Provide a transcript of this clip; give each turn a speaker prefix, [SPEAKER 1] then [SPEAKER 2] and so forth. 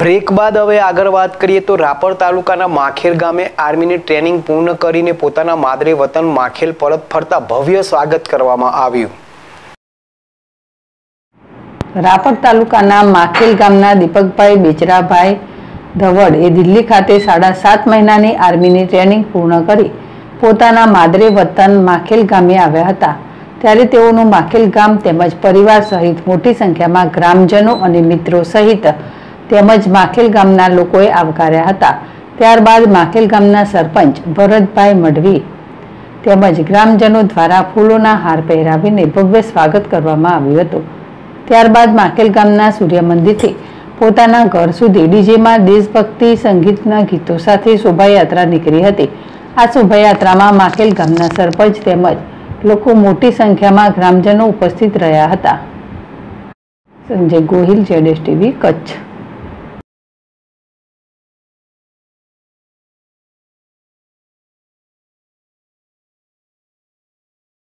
[SPEAKER 1] Break બાદ હવે આગળ વાત કરીએ તો રાપર તાલુકાના માખેર ગામે આર્મીની ટ્રેનિંગ પૂર્ણ કરીને પોતાના માદરે વતન માખેલ પરત ફરતા ભવ્ય સ્વાગત કરવામાં આવ્યું.
[SPEAKER 2] રાપર તાલુકાના માખેલ ગામના દીપકભાઈ બેચરાભાઈ ધવડ એ દિલ્હી ખાતે સાડા સાત મહિનાની આર્મીની ટ્રેનિંગ પૂર્ણ કરી પોતાના માદરે વતન માખેલ ગામે આવ્યા હતા. ત્યારે તેઓનું માખેલ ગામ તેમજ પરિવાર સહિત મોટી સંખ્યામાં ગ્રામજનો અને મિત્રો સહિત તેમજ માખેલ ગામના લોકોએ આવકાર્યા હતા. ત્યારબાદ માખેલ ગામના સરપંચ ભરતભાઈ મઢવી તેમજ ગ્રામજનો દ્વારા ફૂલોના હાર પહેરાવીને ભવ્ય સ્વાગત કરવામાં આવ્યું હતું. ત્યારબાદ માખેલ ગામના સૂર્ય મંદિરથી પોતાના ઘર સુધી ડીજેમાં દેશભક્તિ સંગીતના ગીતો સાથે શોભાયાત્રા નીકળી હતી. આ શોભાયાત્રામાં માખેલ ગામના સરપંચ તેમજ લોકો મોટી સંખ્યામાં ગ્રામજનો ઉપસ્થિત રહ્યા હતા. સંજય ગોહિલ જેડેશ ટીવી, કચ્છ.